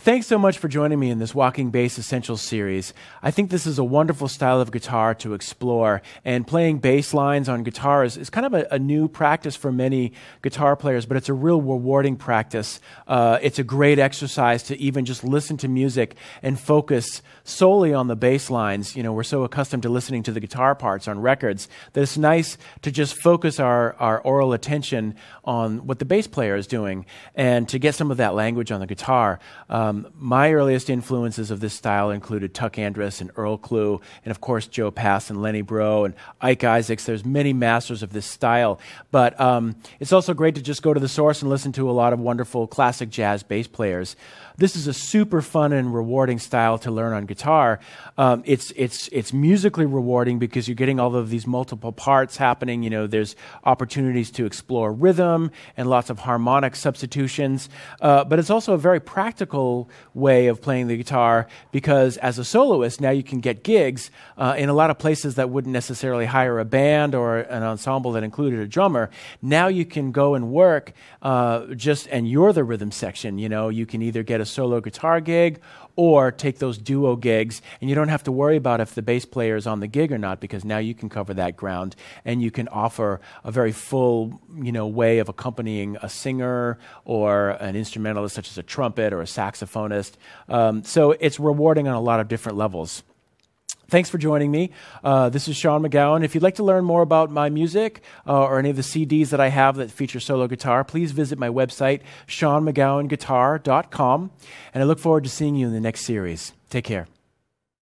Thanks so much for joining me in this Walking Bass Essentials series. I think this is a wonderful style of guitar to explore, and playing bass lines on guitar is, kind of a, a, new practice for many guitar players, but it's a real rewarding practice. Uh, it's a great exercise to even just listen to music and focus solely on the bass lines. You know, we're so accustomed to listening to the guitar parts on records that it's nice to just focus our, our aural attention on what the bass player is doing and to get some of that language on the guitar. Uh, um, my earliest influences of this style included Tuck Andress and Earl Klugh, and of course Joe Pass and Lenny Breau and Ike Isaacs. There's many masters of this style, but um, it's also great to just go to the source and listen to a lot of wonderful classic jazz bass players. This is a super fun and rewarding style to learn on guitar. Um, it's it's it's musically rewarding because you're getting all of these multiple parts happening. You know, there's opportunities to explore rhythm and lots of harmonic substitutions, uh, but it's also a very practical way of playing the guitar because as a soloist, now you can get gigs uh, in a lot of places that wouldn't necessarily hire a band or an ensemble that included a drummer. Now you can go and work uh, just, and you're the rhythm section. You know, you can either get a solo guitar gig or take those duo gigs and you don't have to worry about if the bass player is on the gig or not because now you can cover that ground and you can offer a very full you know way of accompanying a singer or an instrumentalist such as a trumpet or a saxophonist um, so it's rewarding on a lot of different levels Thanks for joining me. Uh, this is Sean McGowan. If you'd like to learn more about my music uh, or any of the CDs that I have that feature solo guitar, please visit my website, seanmcgowanguitar.com. And I look forward to seeing you in the next series. Take care.